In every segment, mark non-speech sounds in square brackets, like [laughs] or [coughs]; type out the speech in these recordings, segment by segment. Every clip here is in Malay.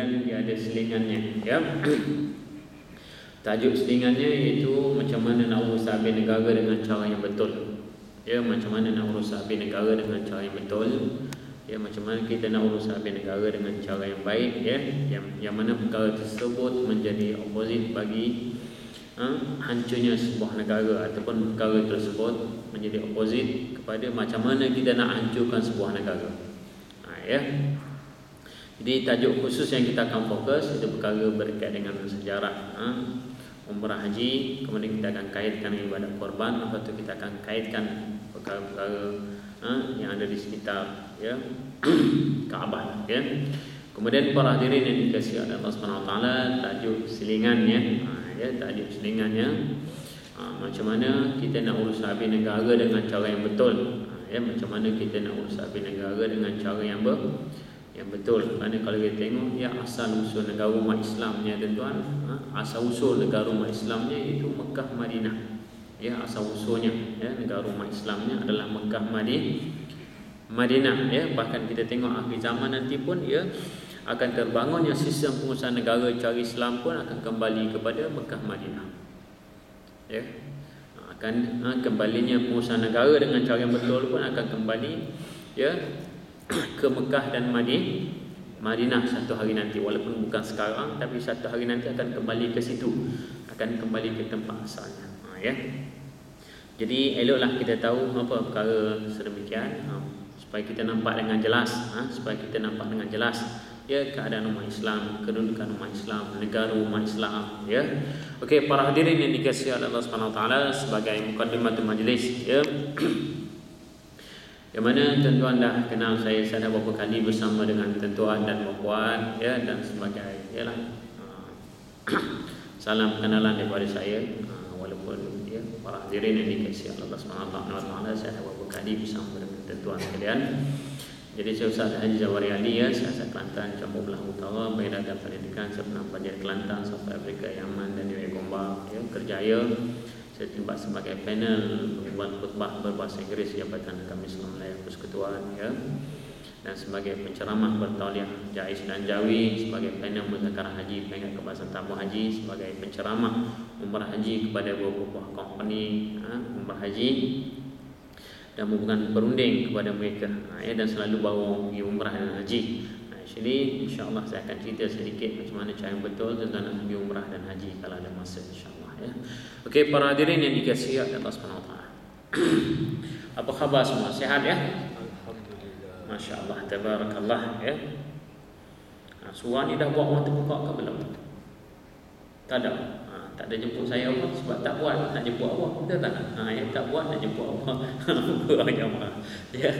kemudian dia ada selingannya ya. Tajuk selingannya iaitu macam mana nak urus habis negara dengan cara yang betul. Ya macam mana nak urus habis negara dengan cara yang betul. Ya macam mana kita nak urus habis negara dengan cara yang baik ya. Yang yang mana perkara tersebut menjadi oposit bagi ha, hancurnya sebuah negara ataupun perkara tersebut menjadi oposit kepada macam mana kita nak hancurkan sebuah negara. Ha, ya jadi tajuk khusus yang kita akan fokus itu perkara berkaitan dengan sejarah ha, umrah haji kemudian kita akan kaitkan ibadat korban lepas tu kita akan kaitkan perkara-perkara ha, yang ada di sekitar ya [clears throat] Kaabah ya. Kemudian para hadirin yang dikasihi oleh Allah taala tajuk selingannya ha, ya tajuk selingannya ha, macam mana kita nak urus habis negara dengan cara yang betul ha, ya. Macam mana kita nak urus habis negara dengan cara yang ber yang betul. Kerana kalau kita tengok ya asal usul negara umat Islamnya tuan-tuan ha, asal usul negara umat Islamnya itu Mekah Madinah. Ya asal usulnya ya negara umat Islamnya adalah Mekah Madinah Madinah ya. Bahkan kita tengok akhir zaman nanti pun ya akan terbangunnya sistem pengusaha negara cara Islam pun akan kembali kepada Mekah Madinah. Ya akan ha, kembalinya pengusaha negara dengan cara yang betul pun akan kembali ya [clears throat] ke Mekah dan Madinah Madinah satu hari nanti walaupun bukan sekarang tapi satu hari nanti akan kembali ke situ akan kembali ke tempat asalnya ha, ya jadi eloklah kita tahu apa perkara sedemikian ha, supaya kita nampak dengan jelas, ha, supaya kita nampak dengan jelas ya keadaan umat Islam, kedudukan umat Islam, negara umat Islam ya. Okey, para hadirin yang dikasihi Allah Subhanahu taala sebagai mukadimah majlis ya. [clears throat] Yang mana tuan-tuan dah kenal saya saya dah beberapa kali bersama dengan tuan-tuan dan puan ya dan sebagai yalah. Ha, [clears throat] salam kenalan daripada saya. Ha, walaupun para hadirin yang dikasihi Allah Subhanahu wa taala saya ada beberapa kali bersama dengan tuan sekalian. Jadi saya Ustaz Haji Zawari Ali ya saya asal Kelantan Campur Belah Utara dan Pendidikan. Saya pernah pelajar Kelantan South Africa Yaman dan New Gombak ya, kerjaya saya terlibat sebagai panel membuat khutbah berbahasa Inggeris Jabatan Kami Islam Melayu Persekutuan ya dan sebagai penceramah bertauliah Jais dan Jawi sebagai panel muzakarah haji pengat kebasan tamu haji sebagai penceramah umrah haji kepada beberapa company ha, umrah haji dan memberikan perunding kepada mereka ha, ya, dan selalu bawa pergi umrah dan haji ha, jadi insyaAllah saya akan cerita sedikit macam mana cara betul tentang nak pergi umrah dan haji kalau ada masa insyaAllah ya. Okey para hadirin yang dikasihi oleh Allah SWT [clears throat] apa khabar semua sihat ya Masya Allah, tabarakallah ya. Ha, suara ni dah buat orang terbuka ke belum? Tak ada. Ha, tak ada jemput saya apa sebab tak buat nak jemput Allah. Betul tak? Ha, yang tak buat nak jemput Allah. [laughs] Orang jamaah. Ya.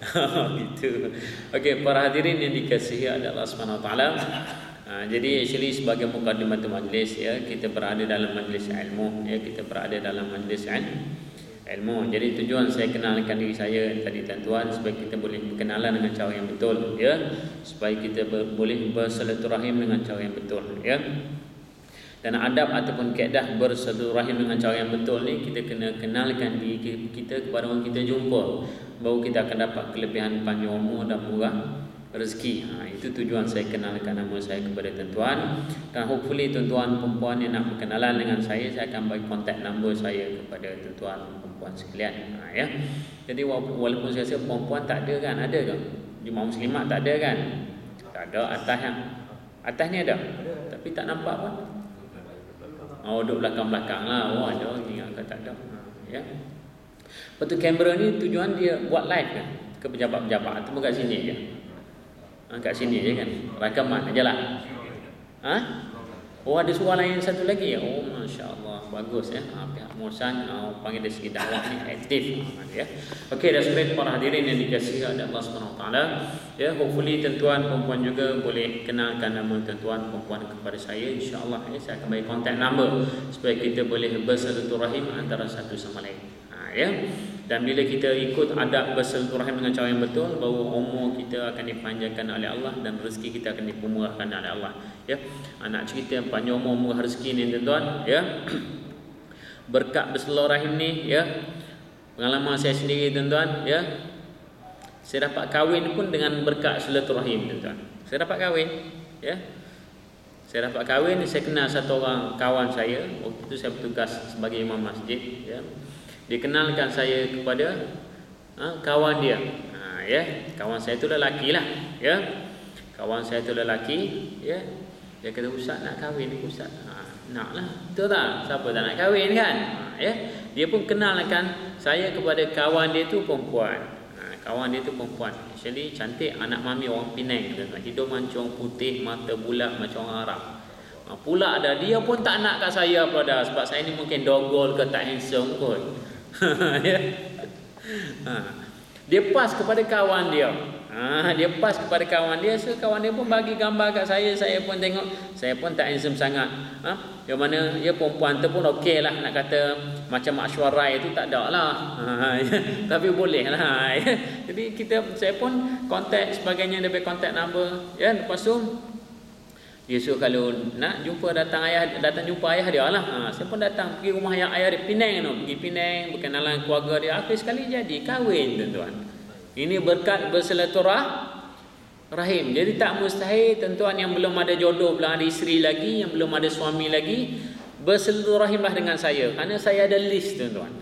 [laughs] gitu. Okey, para hadirin yang dikasihi oleh Allah Subhanahu taala. Ha, jadi actually sebagai mukadimah majlis ya, kita berada dalam majlis ilmu ya, kita berada dalam majlis ilmu. Jadi tujuan saya kenalkan diri saya tadi tuan-tuan supaya kita boleh berkenalan dengan cara yang betul ya. Supaya kita ber, boleh bersilaturahim dengan cara yang betul ya. Dan adab ataupun kaedah bersilaturahim dengan cara yang betul ni kita kena kenalkan diri kita kepada orang kita jumpa. Baru kita akan dapat kelebihan panjang umur dan murah rezeki. Ha, itu tujuan saya kenalkan nama saya kepada tuan-tuan. Dan hopefully tuan-tuan perempuan yang nak berkenalan dengan saya, saya akan bagi kontak nombor saya kepada tuan-tuan perempuan sekalian. Ha, ya. Jadi walaupun saya rasa perempuan tak ada kan Ada kan Jemaah muslimat tak ada kan? Tak ada atas yang Atas ni ada? Tapi tak nampak pun. Oh duduk belakang-belakang lah. Oh ada ni. Agak tak ada. Ha, ya. Lepas tu kamera ni tujuan dia buat live kan Ke pejabat-pejabat? Atau kat sini je ha, Kat sini je kan? Rakaman aja lah. Ha? Oh ada suara lain satu lagi? Oh Masya Allah Bagus ya. Ha, Pihak Musan uh, Panggil dari segi dakwah ni Aktif. Ha, ya. Okey sekalian para hadirin yang dikasihi oleh Allah SWT Ya hopefully tuan-tuan juga Boleh kenalkan nama tuan-tuan perempuan kepada saya InsyaAllah ya, Saya akan bagi kontak number Supaya kita boleh rahim Antara satu sama lain. Ha, ya. Dan bila kita ikut adab bersilaturahim dengan cara yang betul, bahawa umur kita akan dipanjangkan oleh Allah dan rezeki kita akan dipermurahkan oleh Allah. Ya. Anak cerita yang panjang umur murah rezeki ni tuan-tuan, ya. [clears throat] Berkat bersilaturahim ni, ya. Pengalaman saya sendiri tuan-tuan, ya. Saya dapat kahwin pun dengan berkat silaturahim tuan-tuan. Saya dapat kahwin, ya. Saya dapat kahwin, saya kenal satu orang kawan saya, waktu itu saya bertugas sebagai imam masjid, ya. Dia kenalkan saya kepada ha, kawan dia. Ha, ya, kawan saya itu lelaki lah, ya. Kawan saya itu lelaki, ya. Dia kata ustaz nak kahwin ustaz. Ha, nak lah. Betul tak? Siapa tak nak kahwin kan? Ha, ya. Dia pun kenalkan saya kepada kawan dia tu perempuan kawan dia tu perempuan actually cantik anak mami orang Penang tu hidung mancung putih mata bulat macam orang Arab ha, pula ada dia pun tak nak kat saya pula dah sebab saya ni mungkin dogol ke tak handsome kot [laughs] ya. Ha. dia pas kepada kawan dia. Ha, dia pas kepada kawan dia. So kawan dia pun bagi gambar kat saya. Saya pun tengok. Saya pun tak handsome sangat. Ha? yang mana ya perempuan tu pun okey lah nak kata macam Ashwarai tu tak ada lah. Ha, ya. [laughs] tapi boleh lah. [laughs] Jadi kita saya pun kontak sebagainya. Dia kontak number. Ya lepas tu suruh kalau nak jumpa datang ayah datang jumpa ayah dia lah ha, saya pun datang pergi rumah ayah, ayah dia Penang tu pergi Penang berkenalan keluarga dia akhir sekali jadi kahwin tuan-tuan ini berkat bersilaturah rahim. Jadi tak mustahil tuan-tuan yang belum ada jodoh, belum ada isteri lagi, yang belum ada suami lagi, bersilaturahimlah dengan saya. Kerana saya ada list tuan-tuan.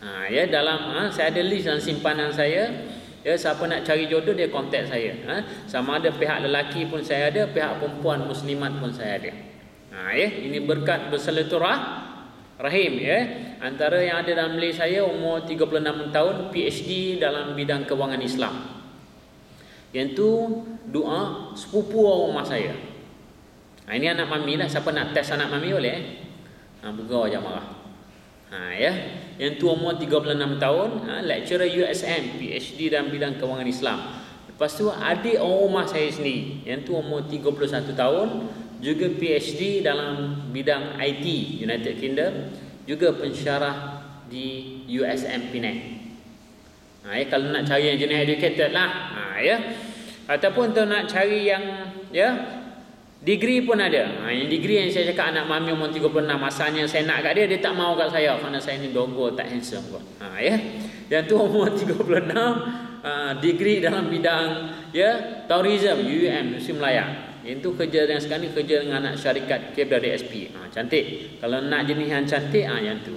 Ha, ya dalam ha, saya ada list dalam simpanan saya. Ya siapa nak cari jodoh dia kontak saya. Ha, sama ada pihak lelaki pun saya ada, pihak perempuan muslimat pun saya ada. Ha, ya ini berkat bersilaturah rahim ya. Antara yang ada dalam list saya umur 36 tahun, PhD dalam bidang kewangan Islam. Yang tu doa sepupu orang rumah saya. Ha, ini anak mami lah. Siapa nak test anak mami boleh? Eh? Ha, Buka je marah. Ha, ya. Yang tu umur 36 tahun. Ha, lecturer USM. PhD dalam bidang kewangan Islam. Lepas tu adik orang rumah saya sendiri. Yang tu umur 31 tahun. Juga PhD dalam bidang IT. United Kingdom. Juga pensyarah di USM Penang. Ha, ya, kalau nak cari yang jenis educated lah. Ha, ya. Ataupun tu nak cari yang ya degree pun ada. Ha, yang degree yang saya cakap anak mami umur 36 masanya saya nak kat dia dia tak mau kat saya kerana saya ni dogo tak handsome kot. Ha, ya. Yang tu umur [laughs] 36 uh, degree dalam bidang ya tourism UUM Musim Melayu. Yang tu kerja dengan sekarang ni kerja dengan anak syarikat Cape dari SP. Ha, cantik. Kalau nak jenis yang cantik ah ha, yang tu.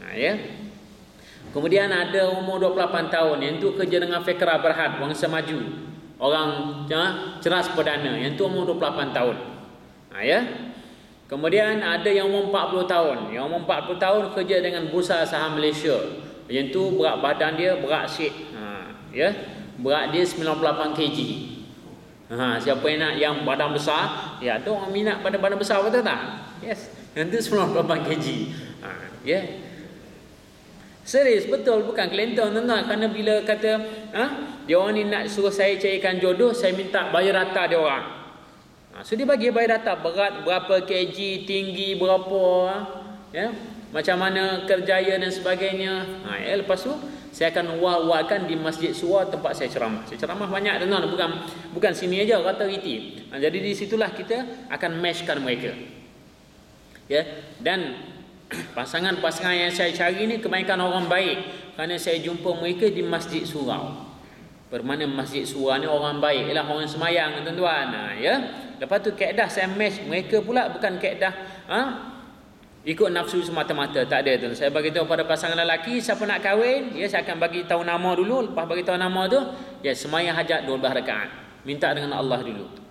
Ha, ya. Kemudian ada umur 28 tahun yang tu kerja dengan Fikra Berhad, bangsa maju. Orang ceras perdana yang tu umur 28 tahun. Ha, ya. Kemudian ada yang umur 40 tahun. Yang umur 40 tahun kerja dengan Bursa Saham Malaysia. Yang tu berat badan dia berat sikit. Ha, ya. Berat dia 98 kg. Ha, siapa yang nak yang badan besar? Ya, ada orang minat pada badan besar betul tak? Yes. Yang tu 98 kg. Ha, ya. Serius betul bukan kelentung tuan-tuan kerana bila kata ha dia orang ni nak suruh saya carikan jodoh saya minta bayar rata dia orang. Ha, so dia bagi bayar rata berat berapa kg tinggi berapa ha? ya macam mana kerjaya dan sebagainya. Ha ya lepas tu saya akan wal-walkan di Masjid Suwa tempat saya ceramah. Saya ceramah banyak tuan-tuan bukan bukan sini aja kata riti. Ha, jadi di situlah kita akan matchkan mereka. Ya dan pasangan-pasangan yang saya cari ni kebanyakan orang baik. Kerana saya jumpa mereka di Masjid Surau. Bermana Masjid Surau ni orang baik ialah orang semayang tuan-tuan. Ha, ya? Lepas tu keedah saya match mereka pula bukan keedah ha? ikut nafsu semata-mata tak ada tu. Saya bagi tahu pada pasangan lelaki siapa nak kahwin ya saya akan bagi tahu nama dulu. Lepas bagi tahu nama tu ya semayang hajat 12 rakaat. Minta dengan Allah dulu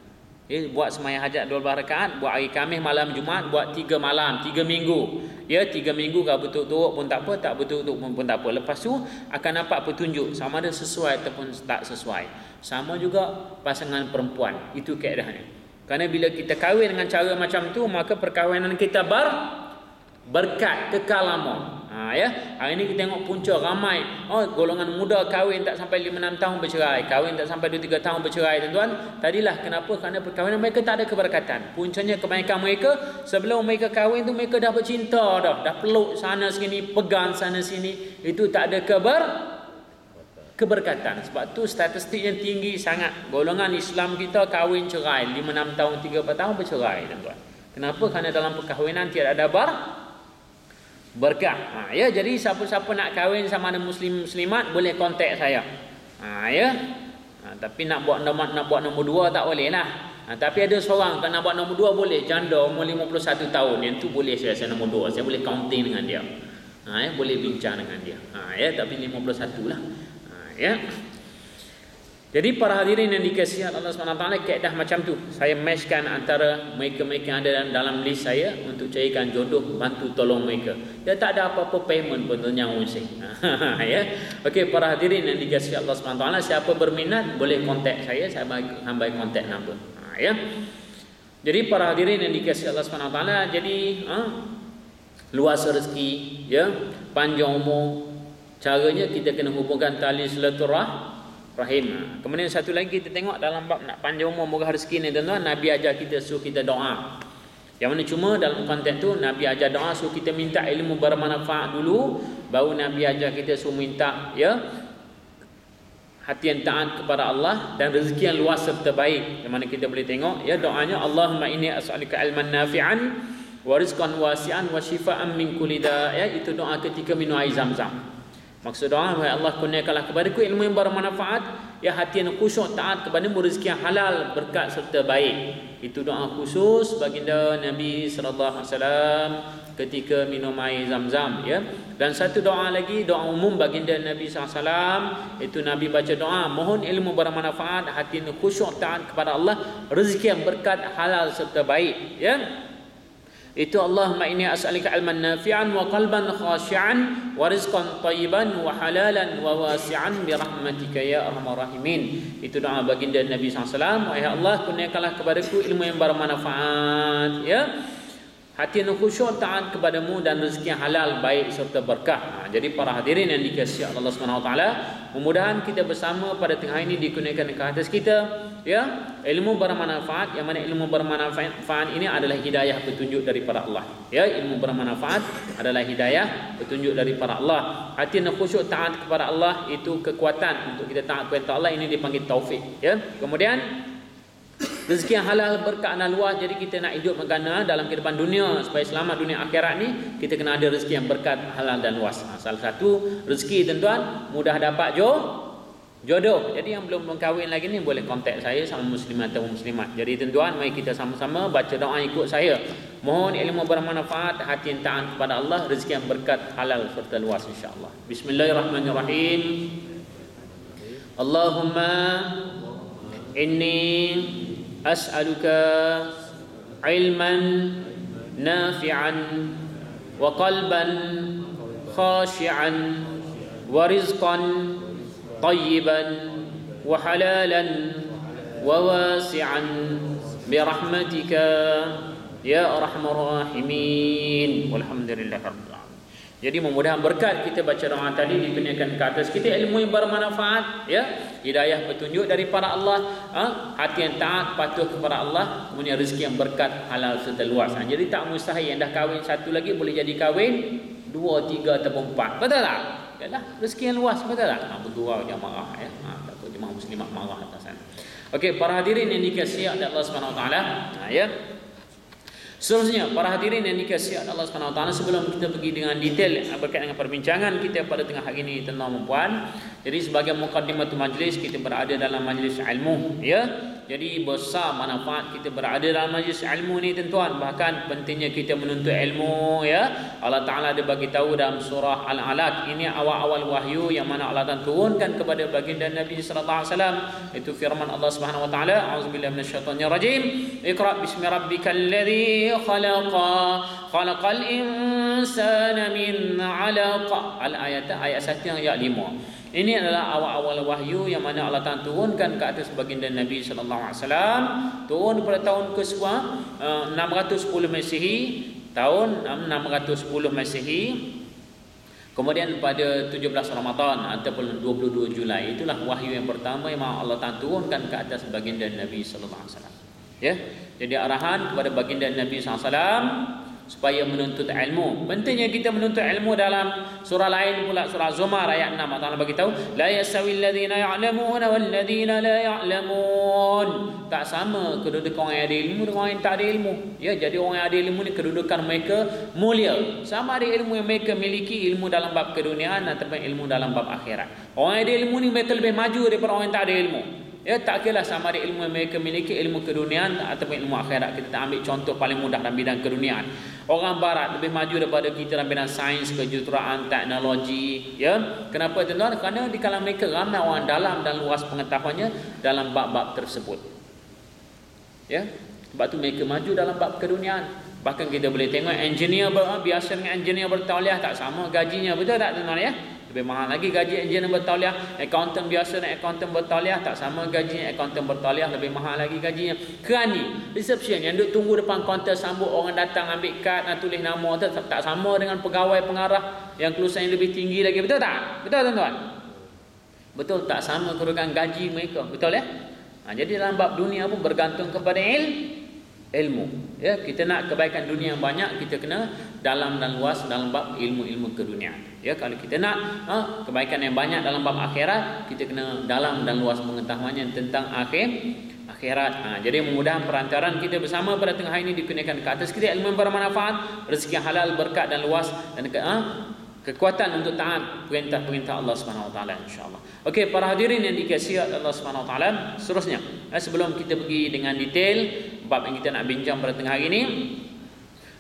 Ya, buat semayang hajat 12 rakaat, buat hari Khamis malam Jumaat, buat 3 malam, 3 minggu. Ya, 3 minggu kalau betul turut pun tak apa, tak betul turut pun, pun tak apa. Lepas tu akan nampak petunjuk sama ada sesuai ataupun tak sesuai. Sama juga pasangan perempuan. Itu keadaannya. Kerana bila kita kahwin dengan cara macam tu, maka perkahwinan kita ber berkat kekal lama. Ha, ya. Hari ini kita tengok punca ramai oh golongan muda kahwin tak sampai 5 6 tahun bercerai, kahwin tak sampai 2 3 tahun bercerai tuan-tuan. Tadilah kenapa? Kerana perkahwinan mereka tak ada keberkatan. Puncanya kebanyakan mereka sebelum mereka kahwin tu mereka dah bercinta dah, dah peluk sana sini, pegang sana sini. Itu tak ada keber keberkatan. Sebab tu statistik yang tinggi sangat golongan Islam kita kahwin cerai 5 6 tahun 3 4 tahun bercerai tuan-tuan. Kenapa? Kerana dalam perkahwinan tiada ada bar berkah. Ha, ya, jadi siapa-siapa nak kahwin sama ada muslim muslimat boleh kontak saya. Ha, ya. Ha, tapi nak buat nombor nak buat nombor dua tak boleh lah. Ha, tapi ada seorang tak nak buat nombor dua boleh. Janda umur 51 tahun. Yang tu boleh saya rasa nombor dua. Saya boleh counting dengan dia. Ha, ya, boleh bincang dengan dia. Ha, ya, tapi 51 lah. Ha, ya. Jadi para hadirin yang dikasihi Allah SWT kaedah macam tu. Saya meshkan antara mereka-mereka yang ada dalam list saya untuk carikan jodoh bantu tolong mereka. Dia tak ada apa-apa payment pun yang usik. [laughs] ya. Okey para hadirin yang dikasihi Allah SWT siapa berminat boleh kontak saya saya bagi hamba kontak nombor. Ha, ya. Jadi para hadirin yang dikasihi Allah SWT jadi ha, luas rezeki ya, panjang umur. Caranya kita kena hubungkan tali silaturahim rahim. Kemudian satu lagi kita tengok dalam bab nak panjang umur murah rezeki ni tuan-tuan, Nabi ajar kita suruh kita doa. Yang mana cuma dalam konteks tu Nabi ajar doa suruh kita minta ilmu bermanfaat dulu, baru Nabi ajar kita suruh minta ya hati yang taat kepada Allah dan rezeki yang luas serta baik. Yang mana kita boleh tengok ya doanya Allahumma inni as'aluka ilman nafi'an wa rizqan wasi'an wa shifaan min kulli da' ya itu doa ketika minum air Zam-Zam. Maksud doa, Wahai Allah kurniakanlah kepadaku ilmu yang bermanfaat, ya hati yang khusyuk taat kepada rezeki yang halal, berkat serta baik. Itu doa khusus baginda Nabi sallallahu alaihi wasallam ketika minum air Zam-Zam ya. Dan satu doa lagi, doa umum baginda Nabi wasallam, itu Nabi baca doa, mohon ilmu bermanfaat, hati yang khusyuk taat kepada Allah, rezeki yang berkat halal serta baik ya. Itu Allahumma inni as'alika ilman nafi'an wa qalban khashi'an wa rizqan tayyiban wa halalan wa wasi'an bi rahmatika ya arhamar rahimin. Itu doa baginda Nabi SAW. Wahai Allah, kurniakanlah kepadaku ilmu yang bermanfaat. Ya hati yang khusyuk taat kepadamu dan rezeki yang halal baik serta berkah. Ha, jadi para hadirin yang dikasihi Allah Subhanahu Wa Taala, mudah-mudahan kita bersama pada tengah ini dikurniakan ke atas kita ya ilmu bermanfaat yang mana ilmu bermanfaat ini adalah hidayah petunjuk dari para Allah. Ya, ilmu bermanfaat adalah hidayah petunjuk dari para Allah. Hati yang khusyuk taat kepada Allah itu kekuatan untuk kita taat kepada Allah ini dipanggil taufik. Ya. Kemudian rezeki yang halal berkat dan luas jadi kita nak hidup megana dalam kehidupan dunia supaya selamat dunia akhirat ni kita kena ada rezeki yang berkat halal dan luas. Ha, salah satu rezeki tuan-tuan mudah dapat jo jodoh. Jadi yang belum berkahwin lagi ni boleh kontak saya sama muslimat atau muslimat. Jadi tuan-tuan mari kita sama-sama baca doa ikut saya. Mohon ilmu bermanfaat hati yang taat kepada Allah rezeki yang berkat halal serta luas insya-Allah. Bismillahirrahmanirrahim. Allahumma inni أسألك علما نافعا وقلبا خاشعا ورزقا طيبا وحلالا وواسعا برحمتك يا أرحم الراحمين. والحمد لله رب العالمين. Jadi memudahan berkat kita baca doa tadi dikurniakan ke atas. Kita ilmu yang bermanfaat ya. Hidayah petunjuk dari para Allah ha? hati yang taat patuh kepada Allah kemudian rezeki yang berkat halal serta luas. Ha? jadi tak mustahil yang dah kahwin satu lagi boleh jadi kahwin dua tiga atau empat. Betul tak? Yalah rezeki yang luas betul tak? Ha, berdua jangan marah ya. Ha, takut jemaah muslimat marah atas sana. Okey para hadirin yang dikasihi oleh Allah Subhanahu wa taala ha, ya Seterusnya, para hadirin yang dikasihi Allah SWT, sebelum kita pergi dengan detail berkaitan dengan perbincangan kita pada tengah hari ini tentang perempuan, jadi sebagai mukadimah majlis, kita berada dalam majlis ilmu. Ya? Jadi besar manfaat kita berada dalam majlis ilmu ni tuan-tuan. Bahkan pentingnya kita menuntut ilmu. ya. Allah Ta'ala ada bagi tahu dalam surah Al-Alaq. Ini awal-awal wahyu yang mana Allah Ta'ala turunkan kepada baginda Nabi SAW. Itu firman Allah Subhanahu Wa Ta'ala. A'udzubillah minasyaitanir rajim. Iqra' bismi rabbikal ladhi khalaqa. Khalaqal insana min alaqa. Al-ayat ayat 1 yang ayat 5. Ini adalah awal-awal wahyu yang mana Allah Taala turunkan ke atas baginda Nabi sallallahu alaihi wasallam. Turun pada tahun ke-610 eh, Masehi tahun 610 Masehi. Kemudian pada 17 Ramadan ataupun 22 Julai itulah wahyu yang pertama yang Allah Taala turunkan ke atas baginda Nabi sallallahu alaihi wasallam. Ya? Jadi arahan kepada baginda Nabi sallallahu alaihi wasallam supaya menuntut ilmu. Pentingnya kita menuntut ilmu dalam surah lain pula surah Zumar ayat 6 Allah bagi tahu la yasawil ladzina ya'lamuna wal ladzina la ya'lamun. Tak sama kedudukan orang yang ada ilmu dengan orang yang tak ada ilmu. Ya, jadi orang yang ada ilmu ni kedudukan mereka mulia. Sama ada ilmu yang mereka miliki ilmu dalam bab keduniaan ataupun ilmu dalam bab akhirat. Orang yang ada ilmu ni mereka lebih maju daripada orang yang tak ada ilmu. Ya tak kira sama ada ilmu yang mereka miliki ilmu keduniaan ataupun ilmu akhirat. Kita ambil contoh paling mudah dalam bidang keduniaan. Orang barat lebih maju daripada kita dalam bidang sains, kejuruteraan, teknologi. Ya. Kenapa tuan-tuan? Kerana di kalangan mereka ramai orang dalam dan luas pengetahuannya dalam bab-bab tersebut. Ya. Sebab tu mereka maju dalam bab keduniaan. Bahkan kita boleh tengok engineer biasa dengan engineer bertauliah tak sama gajinya. Betul tak tuan-tuan ya? Lebih mahal lagi gaji engineer bertauliah. Accountant biasa dan accountant bertauliah tak sama gajinya. Accountant bertauliah lebih mahal lagi gajinya. Kerani, reception yang duduk tunggu depan kaunter sambut orang datang ambil kad dan tulis nama tu tak, tak sama dengan pegawai pengarah yang kelulusan yang lebih tinggi lagi. Betul tak? Betul tuan-tuan? Betul tak sama kerugian gaji mereka. Betul ya? Ha, jadi dalam bab dunia pun bergantung kepada il ilmu. Ya, kita nak kebaikan dunia yang banyak, kita kena dalam dan luas dalam bab ilmu-ilmu keduniaan. Ya, kalau kita nak ha, kebaikan yang banyak dalam bab akhirat, kita kena dalam dan luas pengetahuannya tentang akhir akhirat. Ha, jadi memudahkan perantaran kita bersama pada tengah hari ini dikenakan ke atas kita ilmu yang bermanfaat, rezeki yang halal, berkat dan luas dan ha, kekuatan untuk taat perintah-perintah Allah Subhanahu Wa Taala insya-Allah. Okey, para hadirin yang dikasihi Allah Subhanahu Wa Taala, seterusnya eh, sebelum kita pergi dengan detail bab yang kita nak bincang pada tengah hari ini,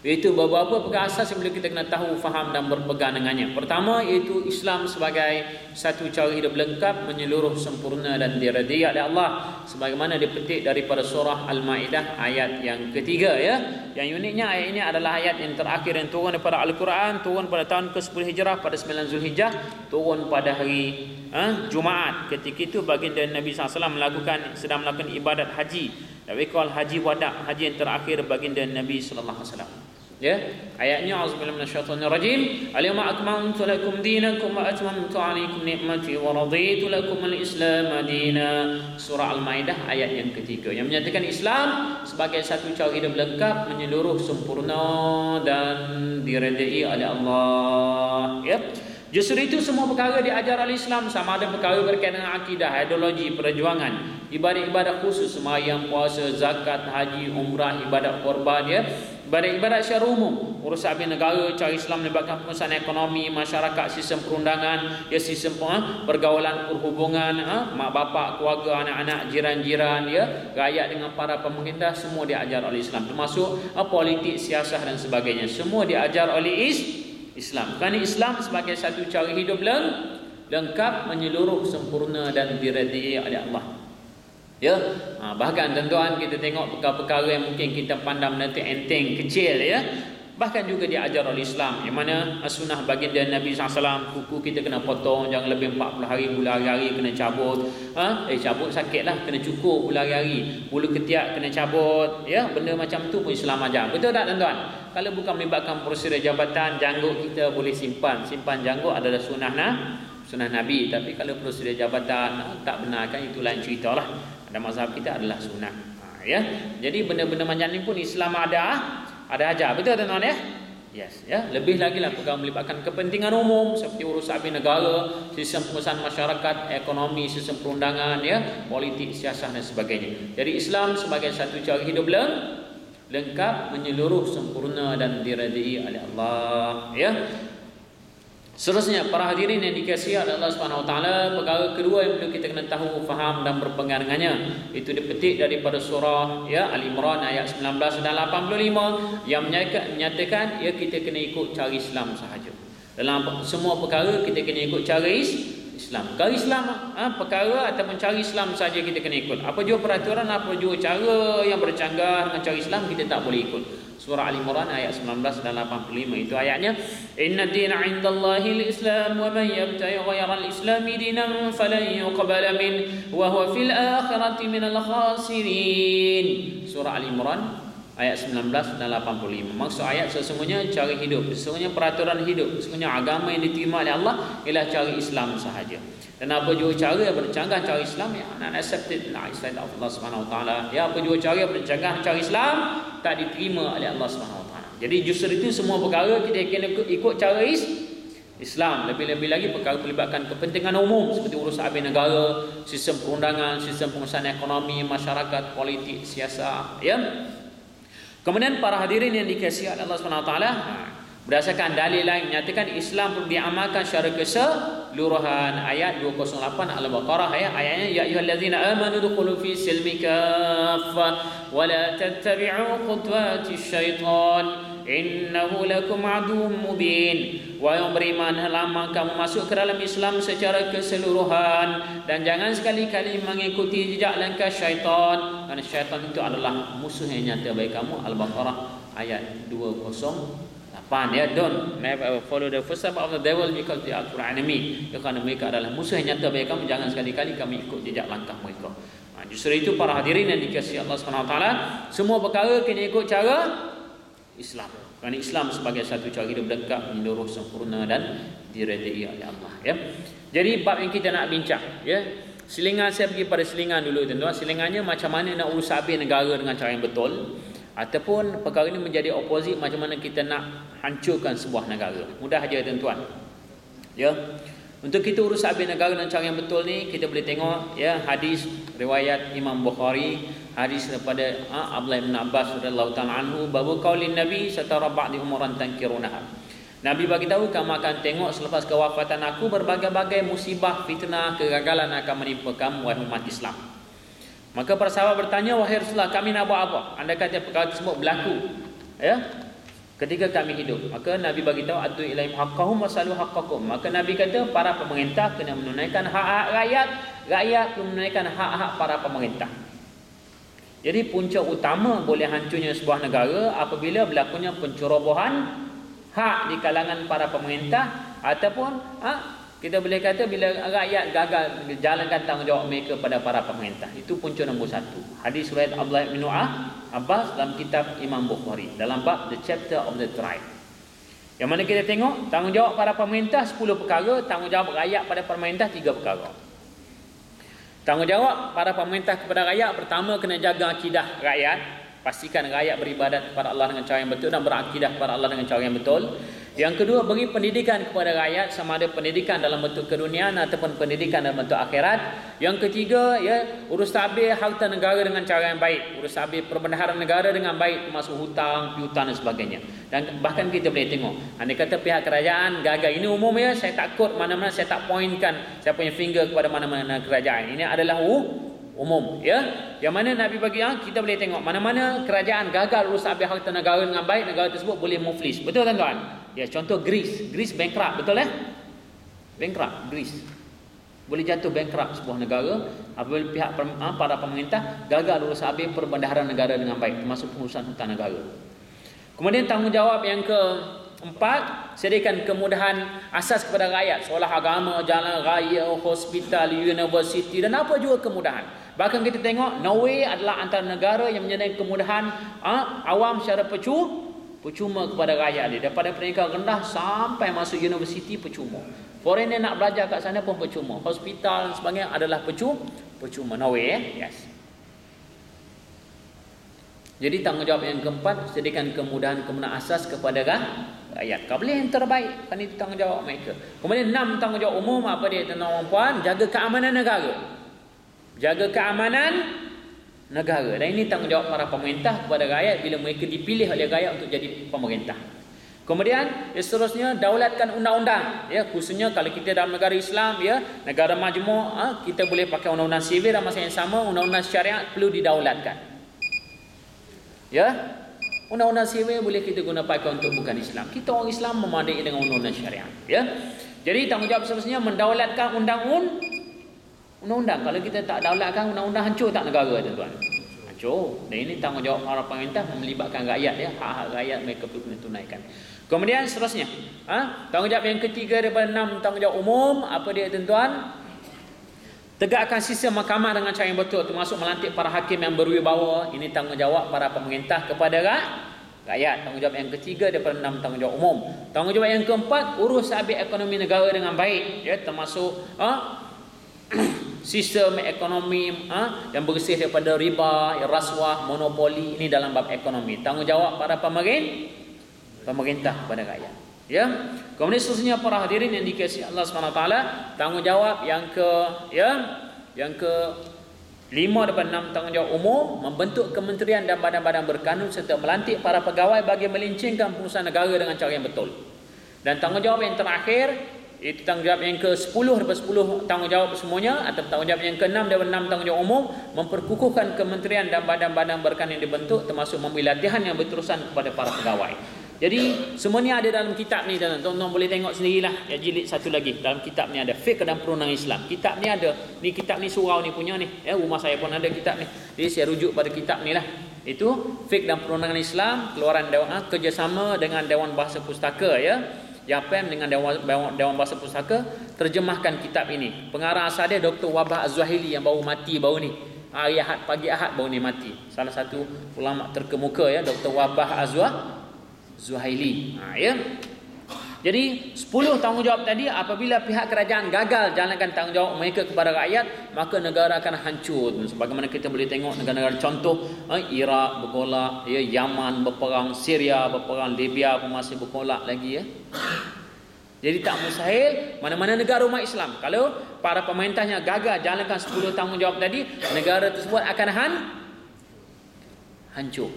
Iaitu beberapa perkara asas yang boleh kita kena tahu, faham dan berpegang dengannya. Pertama iaitu Islam sebagai satu cara hidup lengkap, menyeluruh, sempurna dan diredai oleh Allah. Sebagaimana dipetik daripada surah Al-Ma'idah ayat yang ketiga. ya. Yang uniknya ayat ini adalah ayat yang terakhir yang turun daripada Al-Quran. Turun pada tahun ke-10 Hijrah pada 9 Zulhijjah. Turun pada hari ha, Jumaat. Ketika itu baginda Nabi SAW melakukan, sedang melakukan ibadat haji. That we call haji wadak, haji yang terakhir baginda Nabi SAW. Ya, ayatnya auzubillahi minasyaitonir rajim. Al-yawma akmaltu lakum dinakum wa atmamtu alaykum ni'mati wa raditu lakum al-islam madina. Surah Al-Maidah ayat yang ketiga yang menyatakan Islam sebagai satu cara hidup lengkap, menyeluruh, sempurna dan diredai oleh Allah. Ya. Justru itu semua perkara diajar oleh Islam sama ada perkara berkaitan dengan akidah, ideologi, perjuangan, ibadat-ibadat khusus sembahyang, puasa, zakat, haji, umrah, ibadat korban ya ibadat-ibadat secara umum urusan abis negara cara Islam melibatkan pengurusan ekonomi masyarakat sistem perundangan ya sistem ha, pergaulan perhubungan ha, mak bapak keluarga anak-anak jiran-jiran ya rakyat dengan para pemerintah semua diajar oleh Islam. Termasuk ha, politik siasah dan sebagainya. Semua diajar oleh is Islam. Kerana Islam sebagai satu cara hidup leng lengkap menyeluruh sempurna dan diredai oleh Allah Ya, ha, bahkan tuan-tuan kita tengok perkara-perkara yang mungkin kita pandang nanti enteng kecil ya. Bahkan juga diajar oleh Islam Yang mana sunnah baginda Nabi SAW Kuku kita kena potong Jangan lebih 40 hari Bulan hari-hari kena cabut. Ha? Eh cabut sakit lah Kena cukur bulan hari-hari Bulu ketiak kena cabut Ya? Benda macam tu pun Islam ajar. Betul tak tuan-tuan? Kalau bukan melibatkan prosedur jabatan Janggut kita boleh simpan. Simpan janggut adalah sunnah nah Sunnah Nabi. Tapi kalau prosedur jabatan Tak benarkan itu lain cerita lah dan mazhab kita adalah sunnah. Ha, ya. Jadi benda-benda macam ni pun Islam ada ada ajar. Betul tuan-tuan ya? Yes, ya. Lebih lagi lah perkara melibatkan kepentingan umum seperti urusan abis negara, sistem pengurusan masyarakat, ekonomi, sistem perundangan, ya, politik, siasat dan sebagainya. Jadi Islam sebagai satu cara hidup leng, lengkap, menyeluruh, sempurna dan diredai oleh Allah, ya. Seterusnya para hadirin yang dikasihi oleh Allah Subhanahu Wa Taala, perkara kedua yang perlu kita kena tahu, faham dan berpegang dengannya itu dipetik daripada surah ya Al Imran ayat 19 dan 85 yang menyatakan, menyatakan ya kita kena ikut cara Islam sahaja. Dalam semua perkara kita kena ikut cara Islam. Cara Islam ha, perkara ataupun cara Islam saja kita kena ikut. Apa juga peraturan, apa juga cara yang bercanggah dengan cara Islam kita tak boleh ikut. Surah al-imran ayat 19 dan 85 itu ayatnya inna dina wa man yabtaghi ghayra al-islam dinan falan yuqbala min wa huwa fil akhirati min al-khasirin surah al-imran ayat 19 dan 85 maksud ayat sesungguhnya cara hidup. Sesungguhnya peraturan hidup. Sesungguhnya agama yang diterima oleh Allah ialah cara Islam sahaja. Dan apa juga cara yang bercanggah cara Islam? Ya not accepted. La Islam Allah Subhanahu taala. Ya apa juga cara yang bercanggah cara Islam? Tak diterima oleh Allah Subhanahu taala. Jadi justru itu semua perkara kita kena ikut cara is Islam. Lebih-lebih lagi perkara melibatkan kepentingan umum seperti urusan habis negara, sistem perundangan, sistem pengurusan ekonomi, masyarakat, politik, siasat, ya. Kemudian para hadirin yang dikasihi oleh Allah Subhanahu taala, berdasarkan dalil lain menyatakan Islam perlu diamalkan secara keseluruhan. Ayat 208 Al-Baqarah ya ayatnya ya ayyuhallazina amanu dukhulu fi silmi kaffah wa la tattabi'u khutuwati syaitan innahu lakum aduwwum mubin wa yang beriman lama kamu masuk ke dalam Islam secara keseluruhan. Dan jangan sekali-kali mengikuti jejak langkah syaitan. Kerana syaitan itu adalah musuh yang nyata bagi kamu. Al-Baqarah ayat 208 ya don't never follow the footsteps of the devil because they are enemy. Kerana mereka adalah musuh yang nyata bagi kamu. Jangan sekali-kali kami ikut jejak langkah mereka. Ha, justru itu para hadirin yang dikasihi Allah SWT semua perkara kena ikut cara Islam. Kerana Islam sebagai satu cara hidup dekat menyeluruh sempurna dan diredai oleh Allah. Ya. Jadi bab yang kita nak bincang. Ya. Selingan saya pergi pada selingan dulu tuan-tuan. Selingannya macam mana nak urus habis negara dengan cara yang betul. Ataupun perkara ini menjadi opposite macam mana kita nak hancurkan sebuah negara. Mudah aja tuan-tuan. Ya. Untuk kita urus habis negara dengan cara yang betul ni kita boleh tengok ya hadis riwayat Imam Bukhari hadis daripada ha, Abdullah bin Abbas radhiyallahu taala anhu bahawa qaulin Nabi satara ba'di umuran tankirunaha. Nabi bagi tahu kamu akan tengok selepas kewafatan aku berbagai-bagai musibah, fitnah, kegagalan akan menimpa kamu wahai umat Islam. Maka para sahabat bertanya wahai Rasulullah kami nak buat apa? Anda kata perkara tersebut berlaku. Ya? Ketika kami hidup maka nabi bagi tahu atu ilaihim haqqahum wasalu haqqakum. Maka nabi kata para pemerintah kena menunaikan hak-hak rakyat rakyat kena menunaikan hak-hak para pemerintah. Jadi punca utama boleh hancurnya sebuah negara apabila berlakunya pencerobohan hak di kalangan para pemerintah ataupun ha, kita boleh kata bila rakyat gagal jalankan tanggungjawab mereka pada para pemerintah. Itu punca nombor satu. Hadis riwayat Abdullah bin Nu'ah Abbas dalam kitab Imam Bukhari. Dalam bab The Chapter of the Tribe. Yang mana kita tengok tanggungjawab para pemerintah 10 perkara. Tanggungjawab rakyat pada pemerintah 3 perkara. Tanggungjawab para pemerintah kepada rakyat. Pertama kena jaga akidah rakyat. Pastikan rakyat beribadat kepada Allah dengan cara yang betul. Dan berakidah kepada Allah dengan cara yang betul. Yang kedua, beri pendidikan kepada rakyat sama ada pendidikan dalam bentuk keduniaan ataupun pendidikan dalam bentuk akhirat. Yang ketiga, ya, urus tabir harta negara dengan cara yang baik. Urus tabir perbendaharaan negara dengan baik termasuk hutang, piutang dan sebagainya. Dan bahkan kita boleh tengok, anda kata pihak kerajaan gagal. Ini umum ya, saya tak quote mana-mana, saya tak pointkan saya punya finger kepada mana-mana kerajaan. Ini adalah uh, umum ya yang mana nabi bagi yang kita boleh tengok mana-mana kerajaan gagal urus habis harta negara dengan baik negara tersebut boleh muflis betul tuan-tuan Ya, contoh Greece. Greece bankrupt, betul ya? Bankrupt, Greece. Boleh jatuh bankrupt sebuah negara apabila pihak ha, para pemerintah gagal urus habis perbendaharaan negara dengan baik, termasuk pengurusan hutan negara. Kemudian tanggungjawab yang keempat, sediakan kemudahan asas kepada rakyat, seolah agama, jalan raya, hospital, university dan apa juga kemudahan. Bahkan kita tengok Norway adalah antara negara yang menyediakan kemudahan ha, awam secara percuma percuma kepada rakyat dia. Daripada pendidikan rendah sampai masuk universiti percuma. Foreigner nak belajar kat sana pun percuma. Hospital dan sebagainya adalah percuma percuma. No way eh? yes. Jadi tanggungjawab yang keempat sediakan kemudahan-kemudahan asas kepada rakyat. Kau boleh yang terbaik. Kan itu tanggungjawab mereka. Kemudian enam tanggungjawab umum apa dia tuan-tuan puan? Jaga keamanan negara jaga keamanan negara. Dan ini tanggungjawab para pemerintah kepada rakyat bila mereka dipilih oleh rakyat untuk jadi pemerintah. Kemudian ya, seterusnya daulatkan undang-undang. Ya khususnya kalau kita dalam negara Islam ya negara majmuk ha, kita boleh pakai undang-undang sivil dan masa yang sama undang-undang syariat perlu didaulatkan. Ya undang-undang sivil boleh kita guna pakai untuk bukan Islam. Kita orang Islam memadai dengan undang-undang syariat. Ya jadi tanggungjawab seterusnya mendaulatkan undang-undang undang-undang kalau kita tak daulatkan undang-undang hancur tak negara tuan-tuan? Hancur. Dan ini tanggungjawab para pemerintah melibatkan rakyat ya. Hak-hak rakyat mereka perlu tunaikan. Kemudian seterusnya. Ha? tanggungjawab yang ketiga daripada enam tanggungjawab umum apa dia tuan-tuan? Tegakkan sistem mahkamah dengan cara yang betul termasuk melantik para hakim yang berwibawa. Ini tanggungjawab para pemerintah kepada rakyat rakyat. Tanggungjawab yang ketiga daripada enam tanggungjawab umum. Tanggungjawab yang keempat urus habis ekonomi negara dengan baik ya. Termasuk ha? [clears throat] sistem ekonomi ha, yang bersih daripada riba, rasuah, monopoli ini dalam bab ekonomi. Tanggungjawab para pemerintah pemerintah kepada rakyat. Ya. Kemudian seterusnya para hadirin yang dikasihi Allah taala, tanggungjawab yang ke ya, yang ke lima daripada enam tanggungjawab umum membentuk kementerian dan badan-badan berkanun serta melantik para pegawai bagi melincingkan pengurusan negara dengan cara yang betul. Dan tanggungjawab yang terakhir itu tanggungjawab yang ke-10 daripada 10 tanggungjawab semuanya atau tanggungjawab yang ke-6 daripada 6 tanggungjawab umum memperkukuhkan kementerian dan badan-badan berkanun yang dibentuk termasuk memberi latihan yang berterusan kepada para pegawai. Jadi semua ni ada dalam kitab ni tuan-tuan boleh tengok sendirilah ya jilid satu lagi dalam kitab ni ada fiqh dan perundangan Islam. Kitab ni ada. Ni kitab ni surau ni punya ni. Ya rumah saya pun ada kitab ni. Jadi saya rujuk pada kitab ni lah. Itu fiqh dan perundangan Islam keluaran dewan ha, kerjasama dengan Dewan Bahasa Pustaka ya. YAPEM dengan Dewan, Dewan, Dewan Bahasa Pustaka terjemahkan kitab ini. Pengarah asal dia Dr. Wabah Az-Zuhaili yang baru mati baru ni. Hari Ahad pagi Ahad baru ni mati. Salah satu ulama terkemuka ya Dr. Wabah Az-Zuhaili Zuhaili. Ha, ya. Jadi 10 tanggungjawab tadi apabila pihak kerajaan gagal jalankan tanggungjawab mereka kepada rakyat maka negara akan hancur. Sebagaimana kita boleh tengok negara-negara contoh eh, Iraq bergolak, ya, Yaman berperang, Syria berperang, Libya pun masih bergolak lagi ya. Jadi tak mustahil mana-mana negara umat Islam kalau para pemerintahnya gagal jalankan 10 tanggungjawab tadi negara tersebut akan han hancur.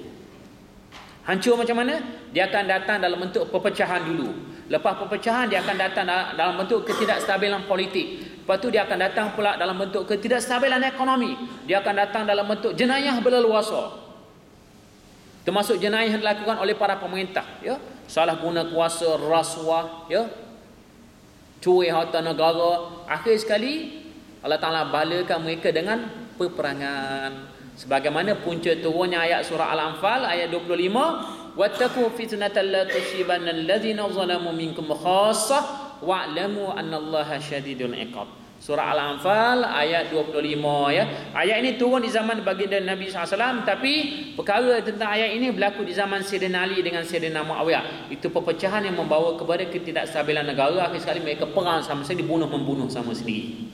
Hancur macam mana? Dia akan datang dalam bentuk perpecahan dulu. Lepas perpecahan dia akan datang dalam bentuk ketidakstabilan politik. Lepas tu dia akan datang pula dalam bentuk ketidakstabilan ekonomi. Dia akan datang dalam bentuk jenayah berleluasa. Termasuk jenayah yang dilakukan oleh para pemerintah, ya. Salah guna kuasa, rasuah, ya. Curi harta negara. Akhir sekali Allah Taala balakan mereka dengan peperangan. Sebagaimana punca turunnya ayat surah Al-Anfal ayat 25, "Wattaqu fitnatan la tusibanna alladhina zalamu minkum khassah wa'lamu annallaha syadidul iqab." Surah Al-Anfal ayat 25 ya. Ayat ini turun di zaman baginda Nabi SAW tapi perkara tentang ayat ini berlaku di zaman Sayyidina Ali dengan Sayyidina Muawiyah. Itu perpecahan yang membawa kepada ketidakstabilan negara akhir sekali mereka perang sama sekali dibunuh membunuh sama sendiri.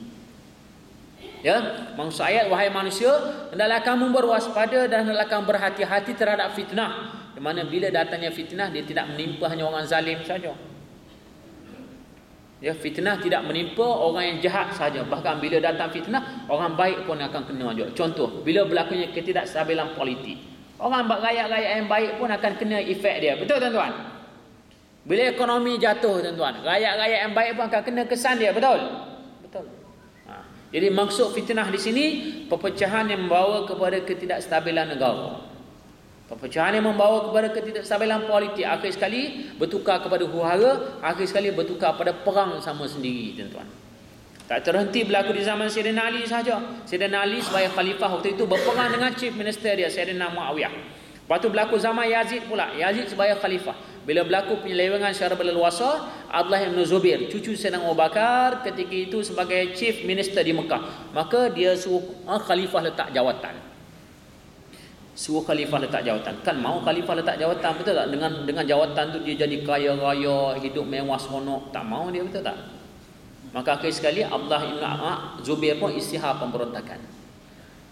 Ya, maksud ayat wahai manusia, hendaklah kamu berwaspada dan hendaklah kamu berhati-hati terhadap fitnah. Di mana bila datangnya fitnah dia tidak menimpa hanya orang zalim saja. Ya, fitnah tidak menimpa orang yang jahat saja. Bahkan bila datang fitnah, orang baik pun akan kena juga. Contoh, bila berlakunya ketidakstabilan politik. Orang rakyat-rakyat yang baik pun akan kena efek dia. Betul tuan-tuan? Bila ekonomi jatuh tuan-tuan, rakyat-rakyat yang baik pun akan kena kesan dia. Betul? Jadi maksud fitnah di sini perpecahan yang membawa kepada ketidakstabilan negara. Perpecahan yang membawa kepada ketidakstabilan politik akhir sekali bertukar kepada huru-hara, akhir sekali bertukar pada perang sama sendiri tuan-tuan. Tak terhenti berlaku di zaman Sayyidina Ali sahaja. Sayyidina Ali sebagai khalifah waktu itu berperang dengan chief minister dia Sayyidina Muawiyah. Lepas tu berlaku zaman Yazid pula. Yazid sebagai khalifah. Bila berlaku penyelewengan secara berleluasa, Abdullah bin Zubair, cucu Sayyidina Abu Bakar ketika itu sebagai chief minister di Mekah. Maka dia suruh ah, khalifah letak jawatan. Suruh khalifah letak jawatan. Kan mau khalifah letak jawatan, betul tak? Dengan dengan jawatan tu dia jadi kaya raya, hidup mewah seronok. Tak mau dia, betul tak? Maka akhir sekali Abdullah bin Zubair pun istihar pemberontakan.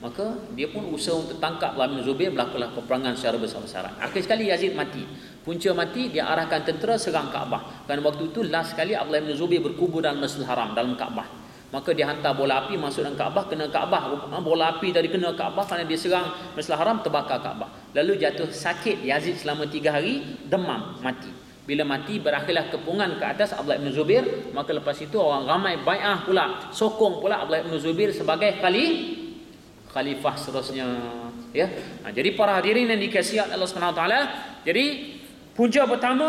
Maka dia pun usaha untuk tangkap bin Zubair berlakulah peperangan secara besar-besaran. Akhir sekali Yazid mati. Punca mati dia arahkan tentera serang Kaabah. Kerana waktu itu last sekali Abdullah bin Zubair berkubur dalam Masjidil Haram dalam Kaabah. Maka dia hantar bola api masuk dalam Kaabah kena Kaabah. Bola api tadi kena Kaabah kerana dia serang Masjidil Haram terbakar Kaabah. Lalu jatuh sakit Yazid selama tiga hari demam mati. Bila mati berakhirlah kepungan ke atas Abdullah bin Zubair, maka lepas itu orang ramai bai'ah pula, sokong pula Abdullah bin Zubair sebagai khalifah khalifah seterusnya ya ha, jadi para hadirin yang dikasihi Allah Subhanahu jadi punca pertama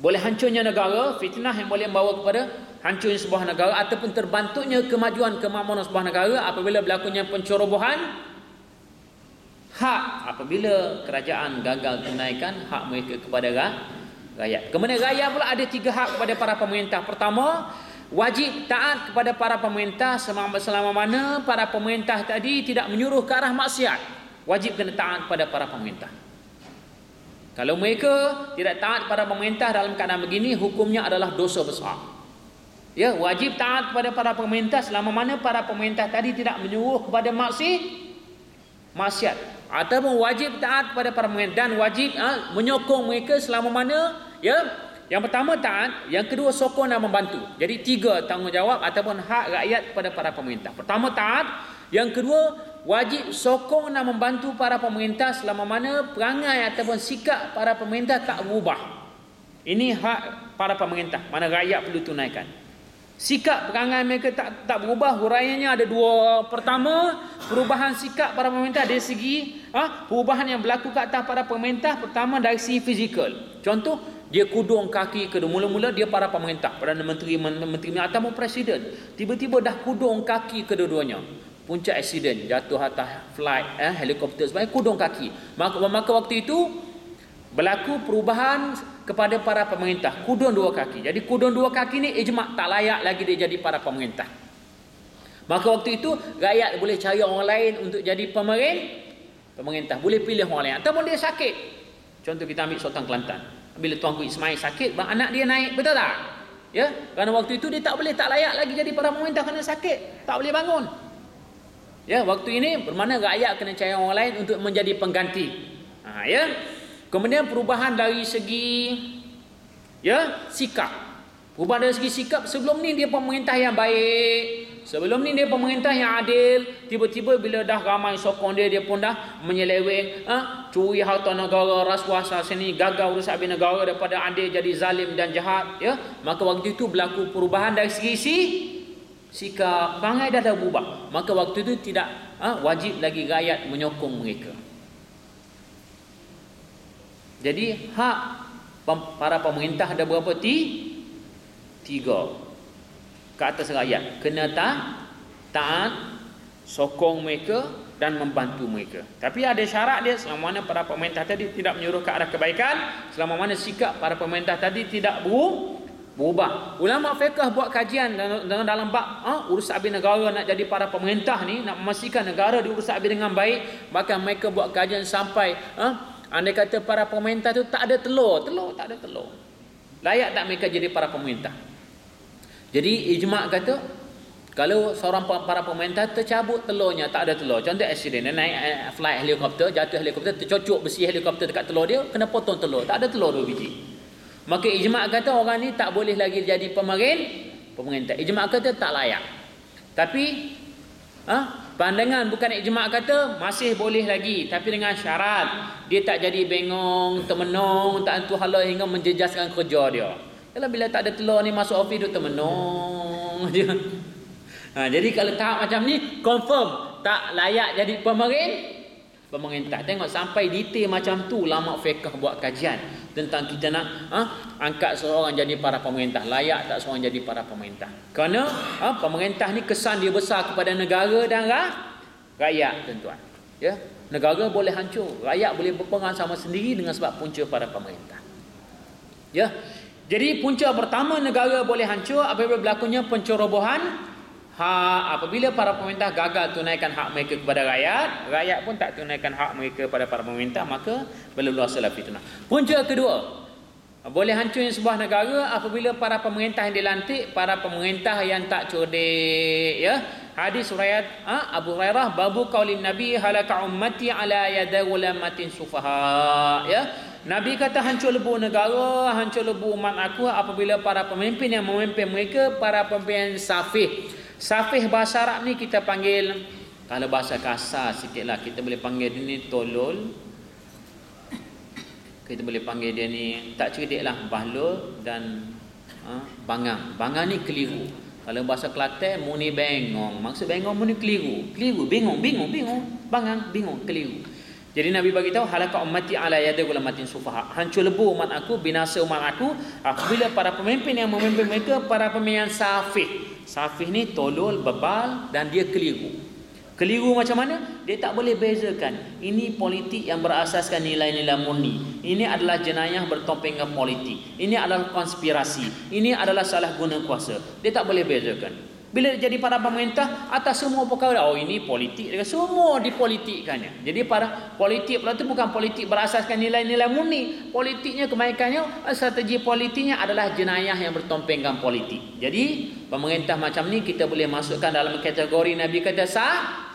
boleh hancurnya negara fitnah yang boleh membawa kepada hancurnya sebuah negara ataupun terbantuknya kemajuan kemakmuran sebuah negara apabila berlakunya pencerobohan hak apabila kerajaan gagal tunaikan hak mereka kepada rakyat. Kemudian rakyat pula ada tiga hak kepada para pemerintah. Pertama wajib taat kepada para pemerintah selama, selama mana para pemerintah tadi tidak menyuruh ke arah maksiat. Wajib kena taat kepada para pemerintah. Kalau mereka tidak taat kepada pemerintah dalam keadaan begini hukumnya adalah dosa besar ya wajib taat kepada para pemerintah selama mana para pemerintah tadi tidak menyuruh kepada maksiat maksiat ataupun wajib taat pada para pemerintah dan wajib ha, menyokong mereka selama mana ya yang pertama taat, yang kedua sokong dan membantu. Jadi tiga tanggungjawab ataupun hak rakyat kepada para pemerintah. Pertama taat, yang kedua wajib sokong dan membantu para pemerintah selama mana perangai ataupun sikap para pemerintah tak berubah. Ini hak para pemerintah, mana rakyat perlu tunaikan. Sikap perangai mereka tak tak berubah, huraiannya ada dua. Pertama, perubahan sikap para pemerintah dari segi ha, perubahan yang berlaku ke atas para pemerintah pertama dari segi fizikal. Contoh, dia kudung kaki ke mula-mula dia para pemerintah, Perdana Menteri, Menteri ataupun Presiden. Tiba-tiba dah kudung kaki kedua-duanya. Puncak accident, jatuh atas flight, eh, helikopter sebagai kudung kaki. Maka, maka waktu itu berlaku perubahan kepada para pemerintah. Kudung dua kaki. Jadi kudung dua kaki ni ijma' tak layak lagi dia jadi para pemerintah. Maka waktu itu rakyat boleh cari orang lain untuk jadi pemerintah. Pemerintah boleh pilih orang lain ataupun dia sakit. Contoh kita ambil Sultan Kelantan bila tuanku Ismail sakit bang anak dia naik betul tak ya kerana waktu itu dia tak boleh tak layak lagi jadi para pemerintah kerana sakit tak boleh bangun ya waktu ini bermakna rakyat kena cari orang lain untuk menjadi pengganti ha, ya kemudian perubahan dari segi ya sikap perubahan dari segi sikap sebelum ni dia pemerintah yang baik Sebelum ni dia pemerintah yang adil, tiba-tiba bila dah ramai sokong dia, dia pun dah menyeleweng, ha? curi harta negara, rasuah sini, gagal urus habis negara daripada adil jadi zalim dan jahat. Ya? Maka waktu itu berlaku perubahan dari segi si, sikap, perangai dah dah berubah. Maka waktu itu tidak ha? wajib lagi rakyat menyokong mereka. Jadi hak para pemerintah ada berapa? Tiga. Ke atas rakyat. Kena tak taat sokong mereka dan membantu mereka. Tapi ada syarat dia selama mana para pemerintah tadi tidak menyuruh ke arah kebaikan selama mana sikap para pemerintah tadi tidak berubah. Ulama fiqh buat kajian dengan dalam bab ha, urus abis negara nak jadi para pemerintah ni nak memastikan negara diurus abis dengan baik bahkan mereka buat kajian sampai ha, anda kata para pemerintah tu tak ada telur telur tak ada telur layak tak mereka jadi para pemerintah jadi ijma' kata kalau seorang para pemerintah tercabut telurnya tak ada telur. Contoh accident naik eh, flight helikopter, jatuh helikopter tercocok besi helikopter dekat telur dia, kena potong telur. Tak ada telur dua biji. Maka ijma' kata orang ni tak boleh lagi jadi pemerintah. Pemerintah ijma' kata tak layak. Tapi ha, pandangan bukan ijma' kata masih boleh lagi tapi dengan syarat dia tak jadi bengong, temenung, tak tentu hala hingga menjejaskan kerja dia. Kalau bila tak ada telur ni masuk ofis tu termenung. [laughs] Ha, jadi kalau tahap macam ni confirm tak layak jadi pemerintah. Pemerintah tengok sampai detail macam tu lama fiqh buat kajian tentang kita nak ha, angkat seorang jadi para pemerintah layak tak seorang jadi para pemerintah. Kerana ha, pemerintah ni kesan dia besar kepada negara dan rakyat tuan-tuan. Ya, negara boleh hancur, rakyat boleh berperang sama sendiri dengan sebab punca para pemerintah. Ya, jadi punca pertama negara boleh hancur apabila berlakunya pencerobohan hak apabila para pemerintah gagal tunaikan hak mereka kepada rakyat, rakyat pun tak tunaikan hak mereka kepada para pemerintah, maka berlalu salah fitnah. Punca kedua, boleh hancurnya sebuah negara apabila para pemerintah yang dilantik, para pemerintah yang tak cerdik, ya. Hadis riwayat ha? Abu Hurairah babu qaulin Nabi halaka ummati ala yada ulamatin sufaha, ya. Nabi kata hancur lebu negara, hancur lebu umat aku apabila para pemimpin yang memimpin mereka para pemimpin safih. Safih bahasa Arab ni kita panggil kalau bahasa kasar sikitlah kita boleh panggil dia ni tolol. Kita boleh panggil dia ni tak cerdik lah bahlul dan ha, bangang. Bangang ni keliru. Kalau bahasa Kelantan muni bengong. Maksud bengong muni keliru. Keliru, bingung, bingung, bingung. Bangang, bingung, keliru. Jadi Nabi bagi tahu halaka ummati ala yadi ulamatin sufaha. Hancur lebu umat aku, binasa umat aku apabila para pemimpin yang memimpin mereka para pemimpin safih. Safih ni tolol, bebal dan dia keliru. Keliru macam mana? Dia tak boleh bezakan. Ini politik yang berasaskan nilai-nilai murni. Ini adalah jenayah bertopeng politik. Ini adalah konspirasi. Ini adalah salah guna kuasa. Dia tak boleh bezakan. Bila jadi para pemerintah atas semua perkara oh ini politik semua dipolitikkannya. Jadi para politik pula itu bukan politik berasaskan nilai-nilai murni. Politiknya kebaikannya strategi politiknya adalah jenayah yang bertompengkan politik. Jadi pemerintah macam ni kita boleh masukkan dalam kategori Nabi kata sah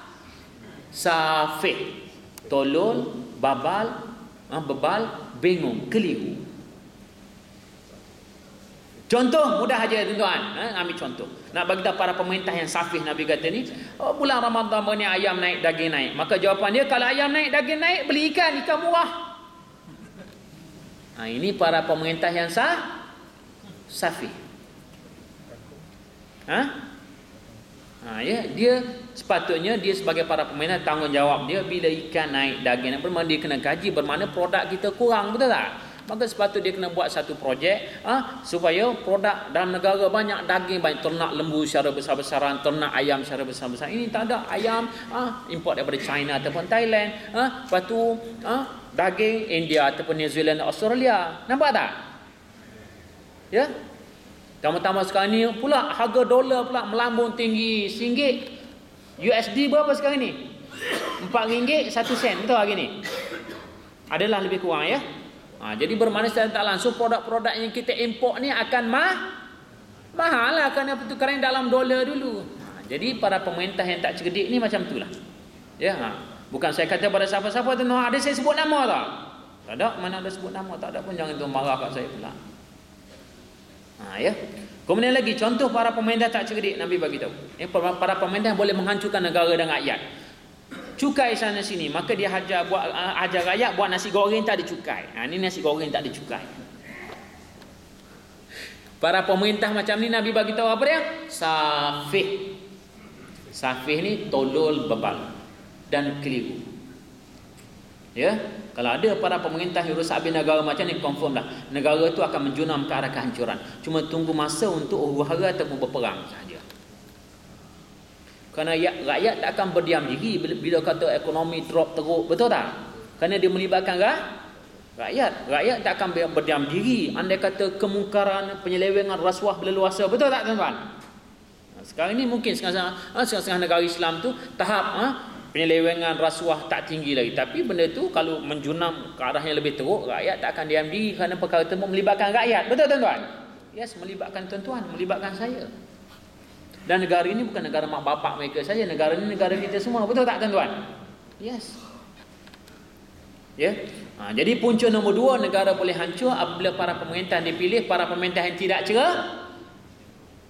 safih. tolol babal ha, bebal bingung keliru Contoh mudah aja tuan-tuan. Ha, ambil contoh. Nak bagi tahu para pemerintah yang safih Nabi kata ni, oh, bulan Ramadan ni ayam naik, daging naik. Maka jawapan dia kalau ayam naik, daging naik, beli ikan, ikan murah. Ha, ini para pemerintah yang sah safih. Ha? Ha, ya, dia sepatutnya dia sebagai para pemerintah tanggungjawab dia bila ikan naik, daging naik, bermakna dia kena kaji bermakna produk kita kurang, betul tak? Maka sepatutnya dia kena buat satu projek ha, supaya produk dalam negara banyak daging banyak ternak lembu secara besar-besaran ternak ayam secara besar-besaran. Ini tak ada ayam ha, import daripada China ataupun Thailand ha, lepas tu ha, daging India ataupun New Zealand Australia. Nampak tak? Ya? Tambah-tambah sekarang ni pula harga dolar pula melambung tinggi singgit. USD berapa sekarang ni? [coughs] RM4 1 sen betul hari ni? Adalah lebih kurang ya Ha, jadi bermakna secara tak langsung produk-produk yang kita import ni akan mah mahal lah kerana pertukaran dalam dolar dulu. Ha, jadi para pemerintah yang tak cerdik ni macam itulah. Ya, ha. bukan saya kata pada siapa-siapa tu no, ada saya sebut nama tak? Tak ada, mana ada sebut nama, tak ada pun jangan tu marah kat saya pula. Ha, ya. Kemudian lagi contoh para pemerintah tak cerdik Nabi bagi tahu. Ya, para pemerintah boleh menghancurkan negara dan rakyat cukai sana sini. Maka dia hajar buat uh, ajar rakyat buat nasi goreng tak ada cukai. Ha ni nasi goreng tak ada cukai. Para pemerintah macam ni nabi bagi tahu apa dia? Safih. Safih ni tolol bebal dan keliru. Ya? Kalau ada para pemerintah yang rusak habis negara macam ni confirm dah negara tu akan menjunam ke arah kehancuran. Cuma tunggu masa untuk huru-hara ataupun berperang. saja kerana rakyat tak akan berdiam diri bila, bila kata ekonomi drop teruk. Betul tak? Kerana dia melibatkan rah, rakyat. Rakyat tak akan berdiam diri. Andai kata kemungkaran, penyelewengan, rasuah berleluasa. Betul tak tuan-tuan? Sekarang ini mungkin setengah-setengah, ha, setengah negara Islam tu tahap ha, penyelewengan rasuah tak tinggi lagi. Tapi benda tu kalau menjunam ke arah yang lebih teruk, rakyat tak akan diam diri kerana perkara itu melibatkan rakyat. Betul tuan-tuan? Yes, melibatkan tuan-tuan, melibatkan saya. Dan negara ini bukan negara mak bapak mereka saja. Negara ini negara kita semua. Betul tak tuan-tuan? Yes. Ya. Yeah. Ha, jadi punca nombor dua negara boleh hancur apabila para pemerintah dipilih para pemerintah yang tidak cerah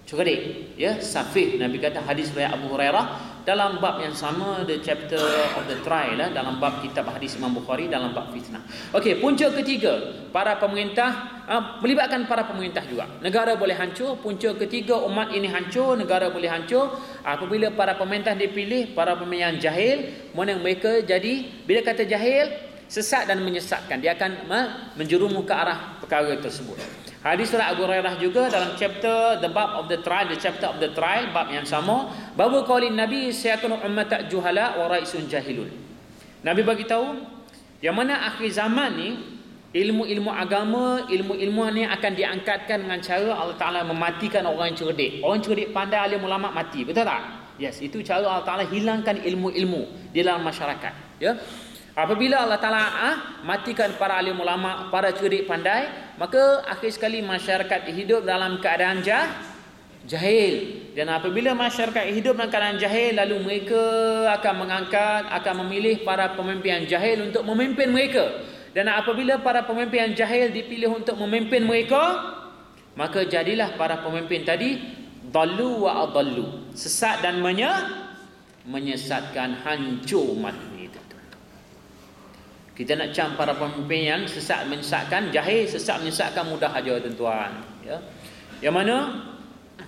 cerdik ya safih nabi kata hadis riwayat Abu Hurairah dalam bab yang sama the chapter of the trial eh, dalam bab kitab hadis Imam Bukhari dalam bab fitnah. Okey, punca ketiga, para pemerintah uh, melibatkan para pemerintah juga. Negara boleh hancur, punca ketiga umat ini hancur, negara boleh hancur apabila para pemerintah dipilih para pemimpin jahil, mana mereka jadi bila kata jahil sesat dan menyesatkan, dia akan menjerumus ke arah perkara tersebut. Hadis surat Abu Hurairah juga dalam chapter the bab of the trial, the chapter of the trial, bab yang sama, bahawa qaulin Nabi sayakunu ummat juhala wa raisun jahilun. Nabi bagi tahu yang mana akhir zaman ni ilmu-ilmu agama, ilmu-ilmu ni akan diangkatkan dengan cara Allah Taala mematikan orang cerdik. Orang cerdik pandai alim ulama mati, betul tak? Yes, itu cara Allah Taala hilangkan ilmu-ilmu di dalam masyarakat, ya. Apabila Allah Taala ah, matikan para alim ulama, para cerdik pandai, maka akhir sekali masyarakat hidup dalam keadaan jah, jahil. Dan apabila masyarakat hidup dalam keadaan jahil, lalu mereka akan mengangkat, akan memilih para pemimpin yang jahil untuk memimpin mereka. Dan apabila para pemimpin yang jahil dipilih untuk memimpin mereka, maka jadilah para pemimpin tadi dalu wa adallu, sesat dan menyesatkan hancur mati. Kita nak cam para pemimpin yang sesat menyesatkan, jahil sesat menyesatkan mudah aja tuan-tuan. Ya. Yang mana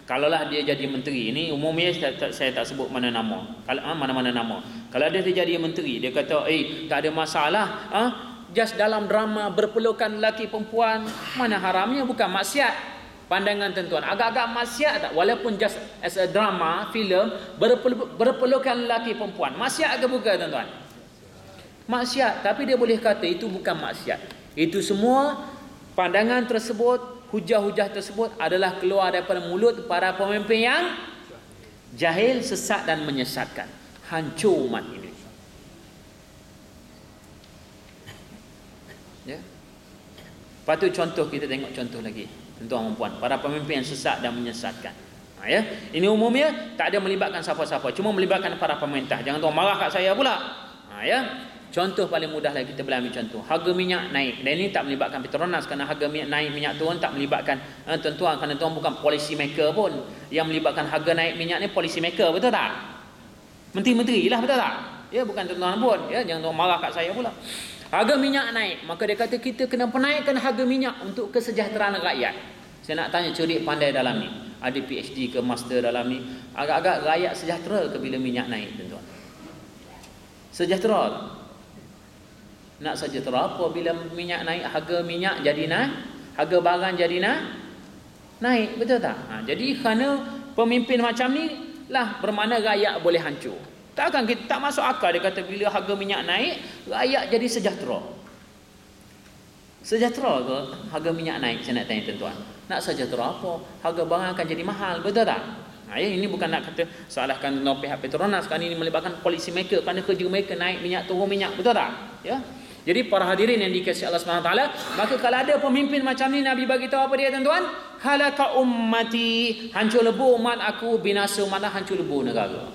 kalaulah dia jadi menteri, ini umumnya saya tak, saya tak sebut mana nama. Kalau ah, mana-mana nama. Kalau dia jadi menteri, dia kata, "Eh, tak ada masalah, ah, just dalam drama berpelukan lelaki perempuan, mana haramnya bukan maksiat." Pandangan tuan-tuan, agak-agak maksiat tak walaupun just as a drama, filem berpelukan lelaki perempuan. Maksiat ke bukan tuan-tuan? Maksiat. Tapi dia boleh kata itu bukan maksiat. Itu semua pandangan tersebut hujah-hujah tersebut adalah keluar daripada mulut para pemimpin yang jahil sesat dan menyesatkan. Hancur umat ini. Ya. Patut contoh kita tengok contoh lagi. Tuan-tuan dan puan para pemimpin yang sesat dan menyesatkan. Ha, ya. Ini umumnya tak ada melibatkan siapa-siapa cuma melibatkan para pemerintah. Jangan tuan marah kat saya pula. Ha, ya Contoh paling mudah lagi kita boleh ambil contoh. Harga minyak naik. Dan ini tak melibatkan Petronas kerana harga minyak naik, minyak turun tak melibatkan eh, tuan-tuan kerana tuan bukan policy maker pun. Yang melibatkan harga naik minyak ni policy maker, betul tak? Menteri-menteri lah, betul tak? Ya, bukan tuan-tuan pun. Ya, jangan tuan marah kat saya pula. Harga minyak naik, maka dia kata kita kena menaikkan harga minyak untuk kesejahteraan rakyat. Saya nak tanya curi pandai dalam ni. Ada PhD ke master dalam ni. Agak-agak rakyat sejahtera ke bila minyak naik, tuan-tuan? Sejahtera? Nak sejahtera apa bila minyak naik harga minyak jadi naik, harga barang jadi naik, naik betul tak? Ha, jadi kerana pemimpin macam ni lah bermakna rakyat boleh hancur. Takkan kita tak masuk akal dia kata bila harga minyak naik, rakyat jadi sejahtera. Sejahtera ke harga minyak naik? Saya nak tanya tuan-tuan. Nak sejahtera apa? Harga barang akan jadi mahal, betul tak? Ha, ya, ini bukan nak kata salahkan pihak Petronas sekarang ini melibatkan polisi mereka kerana kerja mereka naik minyak turun minyak betul tak ya jadi para hadirin yang dikasihi Allah Subhanahu taala, maka kalau ada pemimpin macam ni Nabi bagi tahu apa dia tuan-tuan? Halaka ummati, hancur lebur umat aku, binasa umat hancur lebur negara.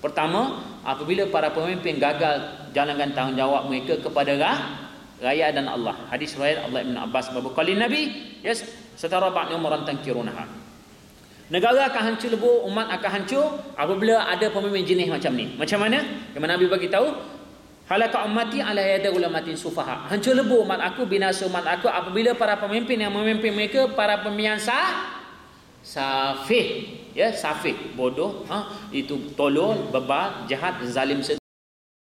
Pertama, apabila para pemimpin gagal jalankan tanggungjawab mereka kepada rakyat dan Allah. Hadis riwayat Allah bin Abbas babu kali Nabi, yes, setara ba'd umuran tankirunaha. Negara akan hancur lebur, umat akan hancur apabila ada pemimpin jenis macam ni. Macam mana? Yang Nabi bagi tahu, Halaka ummati ala yada ulamatin sufaha. Hancur lebur umat aku, binasa umat aku apabila para pemimpin yang memimpin mereka para pemimpin sah safih. Ya, safih, bodoh, ha? itu tolol, bebal, jahat, zalim